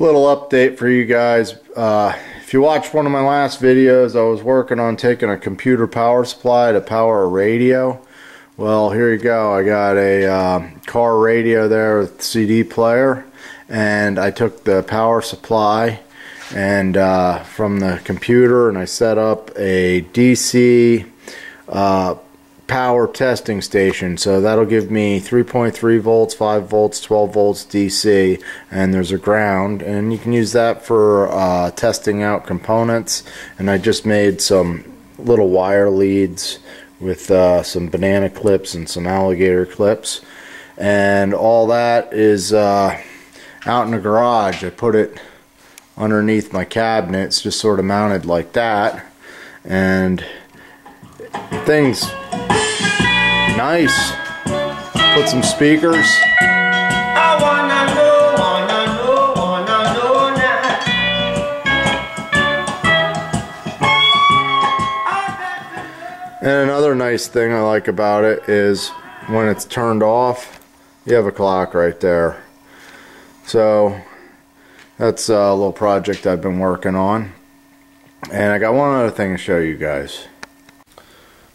little update for you guys. Uh, if you watched one of my last videos, I was working on taking a computer power supply to power a radio. Well, here you go. I got a uh, car radio there with CD player, and I took the power supply and uh, from the computer, and I set up a DC uh, power testing station. So that'll give me 3.3 volts, 5 volts, 12 volts DC, and there's a ground, and you can use that for uh, testing out components. And I just made some little wire leads with uh, some banana clips and some alligator clips, and all that is uh, out in the garage. I put it underneath my cabinet. It's just sort of mounted like that, and things Nice. Put some speakers. And another nice thing I like about it is when it's turned off, you have a clock right there. So that's a little project I've been working on. And I got one other thing to show you guys.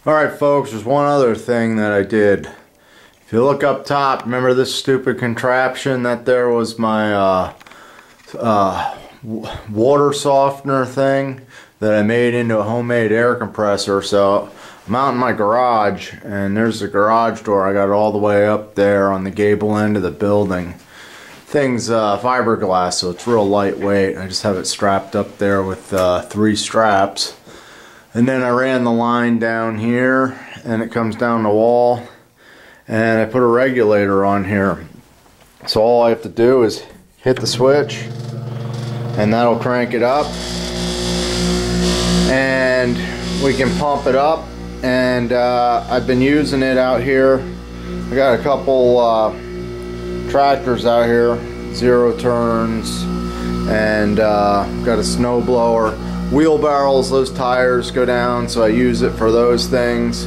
Alright folks, there's one other thing that I did. If you look up top, remember this stupid contraption? That there was my uh, uh, water softener thing that I made into a homemade air compressor. So I'm out in my garage and there's the garage door. I got it all the way up there on the gable end of the building. Thing's uh, fiberglass so it's real lightweight. I just have it strapped up there with uh, three straps. And then I ran the line down here and it comes down the wall and I put a regulator on here. So all I have to do is hit the switch and that'll crank it up and we can pump it up and uh, I've been using it out here. I got a couple uh, tractors out here, zero turns and uh, got a snow blower wheelbarrows, those tires go down, so I use it for those things.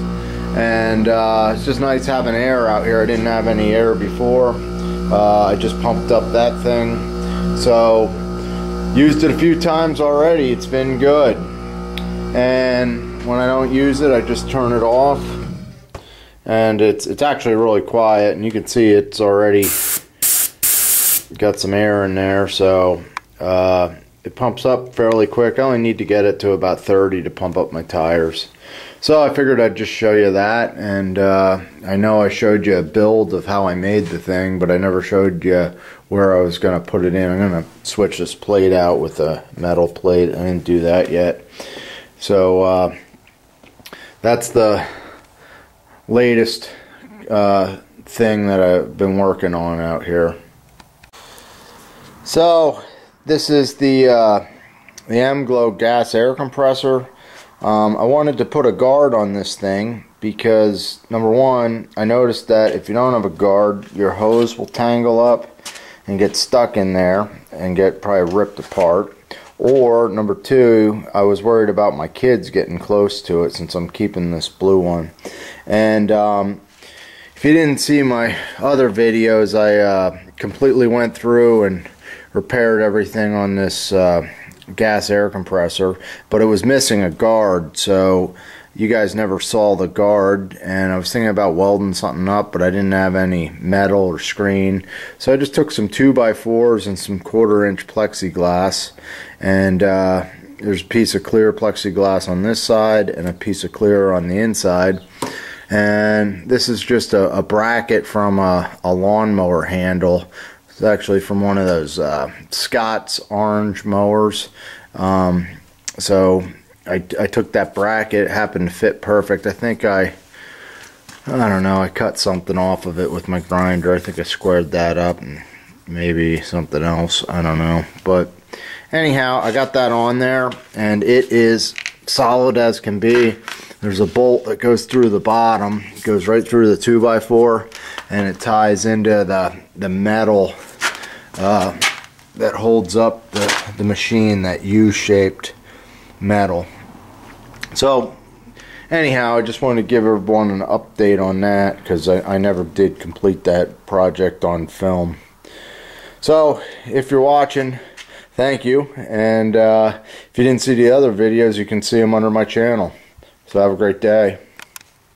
And uh, it's just nice having air out here. I didn't have any air before. Uh, I just pumped up that thing. So, used it a few times already. It's been good. And when I don't use it, I just turn it off. And it's, it's actually really quiet, and you can see it's already got some air in there. So, uh, it pumps up fairly quick. I only need to get it to about 30 to pump up my tires. So I figured I'd just show you that. And uh, I know I showed you a build of how I made the thing, but I never showed you where I was going to put it in. I'm going to switch this plate out with a metal plate. I didn't do that yet. So uh, that's the latest uh, thing that I've been working on out here. So this is the uh, the Emglo gas air compressor. Um, I wanted to put a guard on this thing because number one, I noticed that if you don't have a guard, your hose will tangle up and get stuck in there and get probably ripped apart. Or number two, I was worried about my kids getting close to it since I'm keeping this blue one. And um, if you didn't see my other videos, I uh, completely went through and repaired everything on this uh, gas air compressor, but it was missing a guard, so you guys never saw the guard, and I was thinking about welding something up, but I didn't have any metal or screen, so I just took some 2x4s and some quarter inch plexiglass, and uh, there's a piece of clear plexiglass on this side and a piece of clear on the inside. And this is just a, a bracket from a, a lawnmower handle it's actually from one of those uh, Scott's orange mowers. Um, so I, I took that bracket, it happened to fit perfect. I think I, I don't know, I cut something off of it with my grinder. I think I squared that up and maybe something else. I don't know. But anyhow, I got that on there and it is solid as can be. There's a bolt that goes through the bottom, goes right through the 2x4 and it ties into the, the metal uh, that holds up the, the machine, that U-shaped metal. So anyhow, I just wanted to give everyone an update on that because I, I never did complete that project on film. So if you're watching, thank you. And uh, if you didn't see the other videos, you can see them under my channel. So have a great day.